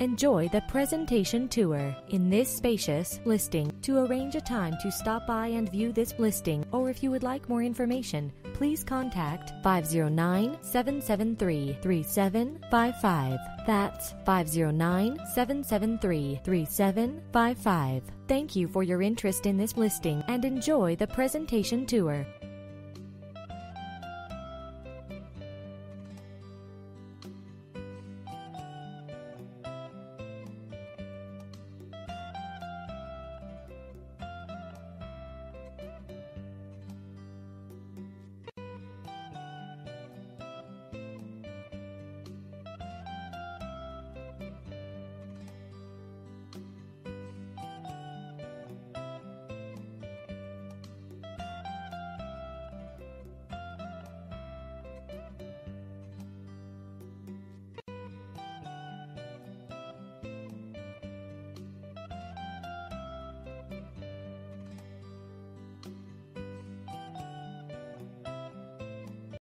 Enjoy the presentation tour in this spacious listing. To arrange a time to stop by and view this listing, or if you would like more information, please contact 509 773 3755. That's 509 773 3755. Thank you for your interest in this listing and enjoy the presentation tour.